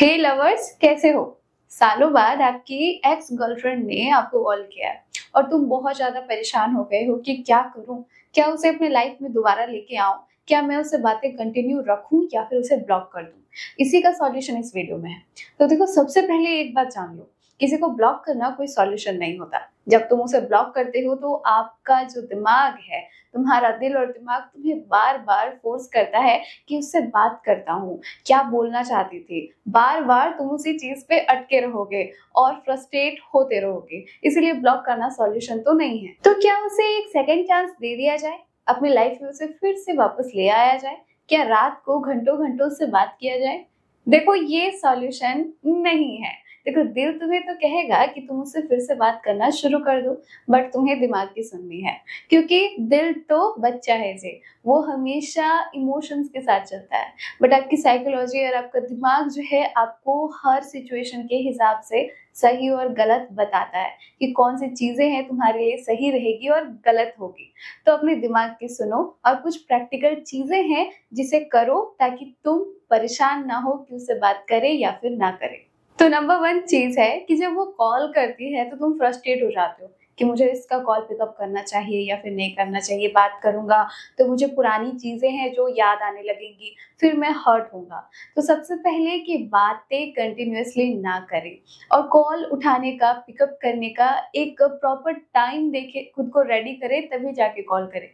हे lovers कैसे हो? सालों बाद आपकी एक्स गर्लफ्रेंड ने आपको कॉल किया और तुम बहुत ज़्यादा परेशान हो गए हो कि क्या करूँ? क्या उसे अपने लाइफ में दोबारा लेके आऊँ? क्या मैं उसे बातें कंटिन्यू रखूँ या फिर उसे ब्लॉक कर दूँ? इसी का सॉल्यूशन इस वीडियो में है। तो देखो, सबसे पहले एक बात जान लो। किसी को ब्लॉक करना कोई सॉल्यूशन नहीं होता। जब तुम उसे ब्लॉक करते हो तो आपका जो दिमाग है, तुम्हारा दिल और दिमाग तुम्हें बार बार फोर्स करता है कि उससे बात करता हूँ। क्या बोलना चाहती थी? बार बार तुम उसी चीज़ पे अटके रहोगे और फ्रस्ट्रेट होते रहोगे। इसीलिए ब्लॉक करना सॉल्यूशन तो नहीं है। तो क्या उसे एक सेकेंड चांस दे दिया जाए? अपनी लाइफ में उसे फिर से वापस ले आया जाए? क्या रात को घंटों घंटों से बात किया जाए? देखो, ये सॉल्यूशन नहीं है। देखो, दिल तुम्हें तो कहेगा कि तुम उससे फिर से बात करना शुरू कर दो बट तुम्हें दिमाग की सुननी है। क्योंकि दिल तो बच्चा है जी, वो हमेशा इमोशंस के साथ चलता है। बट आपकी साइकोलॉजी और आपका दिमाग जो है, आपको हर सिचुएशन के हिसाब से सही और गलत बताता है कि कौन सी चीज़ें हैं तुम्हारे लिए सही रहेगी और गलत होगी। तो अपने दिमाग की सुनो और कुछ प्रैक्टिकल चीज़ें हैं जिसे करो ताकि तुम परेशान ना हो कि उससे बात करे या फिर ना करे। तो नंबर वन चीज़ है कि जब वो कॉल करती है तो तुम फ्रस्ट्रेट हो जाते हो। कि मुझे इसका कॉल पिकअप करना चाहिए या फिर नहीं करना चाहिए, बात करूँगा तो मुझे पुरानी चीज़ें हैं जो याद आने लगेंगी, फिर मैं हर्ट होऊँगा। तो सबसे पहले कि बातें कंटिन्यूसली ना करें और कॉल उठाने का पिकअप करने का एक प्रॉपर टाइम देखे, खुद को रेडी करें, तभी जाके कॉल करें।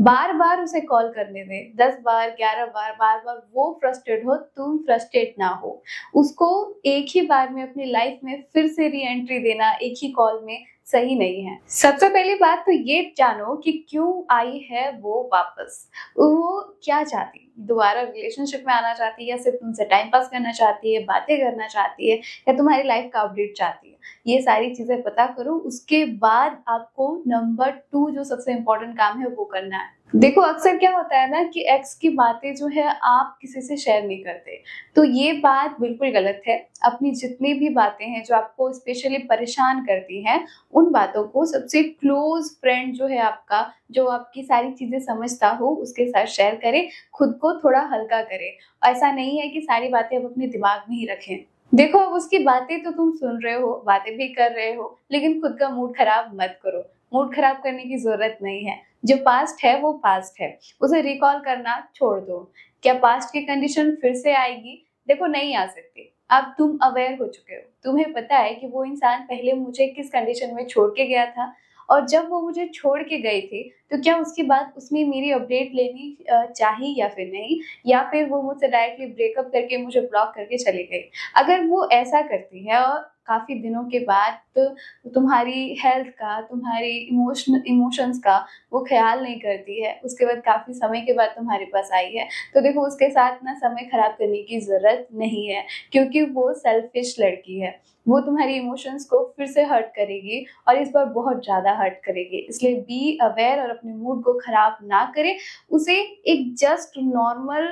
बार बार उसे कॉल करने दें, दस बार, ग्यारह बार बार बार वो फ्रस्ट्रेट हो, तुम फ्रस्ट्रेट ना हो। उसको एक ही बार में, अपनी लाइफ में फिर से री एंट्री देना, एक ही कॉल में सही नहीं है। सबसे पहली बात तो ये जानो कि क्यों आई है वो वापस। वो क्या चाहती? दोबारा रिलेशनशिप में आना चाहती है या सिर्फ़ तुमसे टाइम पास करना चाहती है, बातें करना चाहती है या तुम्हारी लाइफ का अपडेट चाहती है? ये सारी चीज़ें पता करो, उसके बाद आपको नंबर टू जो सबसे इम्पोर्टेंट काम है वो करना है। देखो, अक्सर क्या होता है ना कि एक्स की बातें जो है आप किसी से शेयर नहीं करते। तो ये बात बिल्कुल गलत है। अपनी जितनी भी बातें हैं जो आपको स्पेशली परेशान करती हैं, उन बातों को सबसे क्लोज फ्रेंड जो है आपका, जो आपकी सारी चीज़ें समझता हो, उसके साथ शेयर करें, खुद को थोड़ा हल्का करें। ऐसा नहीं है कि सारी बातें आप अपने दिमाग में ही रखें। देखो, अब उसकी बातें तो तुम सुन रहे हो, बातें भी कर रहे हो, लेकिन खुद का मूड खराब मत करो। मूड खराब करने की ज़रूरत नहीं है। जो पास्ट है, वो पास्ट है। उसे रिकॉल करना छोड़ दो। क्या पास्ट की कंडीशन फिर से आएगी? देखो, नहीं आ सकती। अब तुम अवेयर हो चुके हो। तुम्हें पता है कि वो इंसान पहले मुझे किस कंडीशन में छोड़ के गया था और जब वो मुझे छोड़ के गई थी तो क्या उसके बाद उसने मेरी अपडेट लेनी चाहिए या फिर नहीं? या फिर वो मुझसे डायरेक्टली ब्रेकअप करके मुझे ब्लॉक करके चली गई? अगर वो ऐसा करती है और काफ़ी दिनों के बाद तो तुम्हारी हेल्थ का, तुम्हारी इमोशन इमोशंस का वो ख्याल नहीं करती है। उसके बाद काफ़ी समय के बाद तुम्हारे पास आई है। तो देखो, उसके साथ ना समय ख़राब करने की ज़रूरत नहीं है, क्योंकि वो सेल्फिश लड़की है। वो तुम्हारी इमोशंस को फिर से हर्ट करेगी और इस बार बहुत ज़्यादा हर्ट करेगी। इसलिए बी अवेयर और अपने मूड को ख़राब ना करें। उसे एक जस्ट नॉर्मल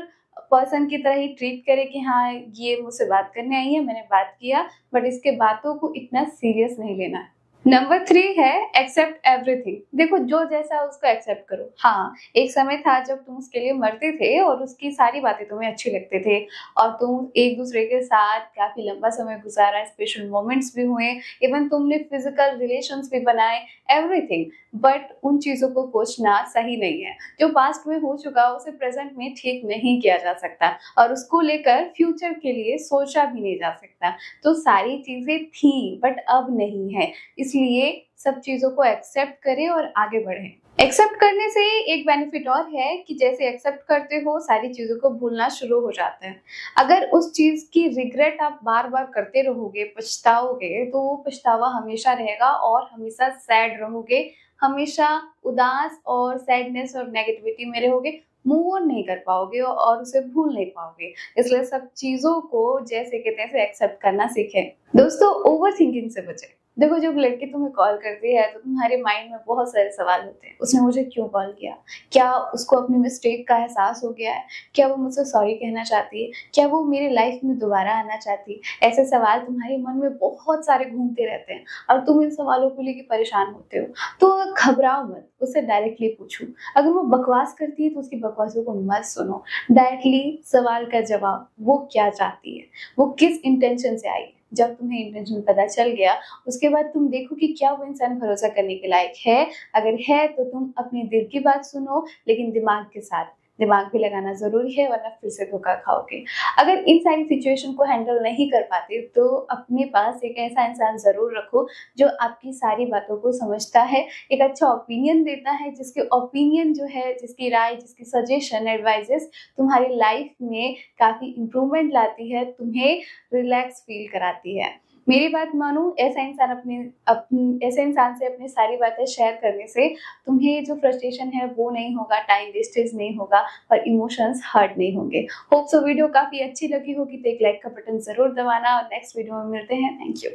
पर्सन की तरह ही ट्रीट करे कि हाँ ये मुझसे बात करने आई है, मैंने बात किया बट इसके बातों को इतना सीरियस नहीं लेना है। नंबर थ्री है एक्सेप्ट एवरीथिंग देखो, जो जैसा उसको एक्सेप्ट करो। हाँ एक समय था जब तुम उसके लिए मरते थे और उसकी सारी बातें तुम्हें अच्छी लगते थे और तुम एक दूसरे के साथ काफ़ी लंबा समय गुजारा स्पेशल मोमेंट्स भी हुए इवन तुमने फ़िज़िकल रिलेशन भी बनाए एवरीथिंग बट उन चीज़ों को कोचना सही नहीं है। जो पास्ट में हो चुका उसे प्रेजेंट में ठीक नहीं किया जा सकता और उसको लेकर फ्यूचर के लिए सोचा भी नहीं जा सकता। तो सारी चीज़ें थी बट अब नहीं है। इसलिए इसलिए सब चीज़ों को एक्सेप्ट करें और आगे बढ़ें। एक्सेप्ट करने से एक बेनिफिट और है कि जैसे एक्सेप्ट करते हो, सारी चीज़ों को भूलना शुरू हो जाता है। अगर उस चीज़ की रिग्रेट आप बार बार करते रहोगे, पछताओगे तो वो पछतावा हमेशा रहेगा और हमेशा सैड रहोगे, हमेशा उदास और सैडनेस और नेगेटिविटी में रहोगे मूव ऑन नहीं कर पाओगे और उसे भूल नहीं पाओगे। इसलिए सब चीज़ों को जैसे के तैसे एक्सेप्ट करना सीखें। दोस्तों ओवर थिंकिंग से बचें। देखो, जब लड़की तुम्हें कॉल करती है तो तुम्हारे माइंड में बहुत सारे सवाल होते हैं। उसने मुझे क्यों कॉल किया? क्या उसको अपनी मिस्टेक का एहसास हो गया है? क्या वो मुझसे सॉरी कहना चाहती है? क्या वो मेरी लाइफ में दोबारा आना चाहती है? ऐसे सवाल तुम्हारे मन में बहुत सारे घूमते रहते हैं और तुम इन सवालों को लेकर परेशान होते हो। तो घबराओ मत, उससे डायरेक्टली पूछो। अगर वो बकवास करती है तो उसकी बकवासों को मत सुनो। डायरेक्टली सवाल का जवाब, वो क्या चाहती है? वो किस इंटेंशन से आई जब तुम्हें इंटेंशन पता चल गया, उसके बाद तुम देखो कि क्या वो इंसान भरोसा करने के लायक है। अगर है तो तुम अपने दिल की बात सुनो, लेकिन दिमाग के साथ दिमाग भी लगाना ज़रूरी है, वरना फिर से धोखा खाओगे। अगर इन सारी सिचुएशन को हैंडल नहीं कर पाते तो अपने पास एक ऐसा इंसान ज़रूर रखो, जो आपकी सारी बातों को समझता है, एक अच्छा ओपिनियन देता है, जिसके ओपिनियन जो है, जिसकी राय, जिसकी सजेशन एडवाइजेस तुम्हारी लाइफ में काफ़ी इम्प्रूवमेंट लाती है, तुम्हें रिलैक्स फील कराती है। मेरी बात मानो, ऐसा इंसान अपने ऐसे इंसान से अपनी सारी बातें शेयर करने से तुम्हें जो फ्रस्ट्रेशन है वो नहीं होगा टाइम वेस्टेज नहीं होगा और इमोशंस हर्ट नहीं होंगे। होप सो वीडियो काफ़ी अच्छी लगी होगी तो एक लाइक का बटन ज़रूर दबाना और नेक्स्ट वीडियो में मिलते हैं। Thank you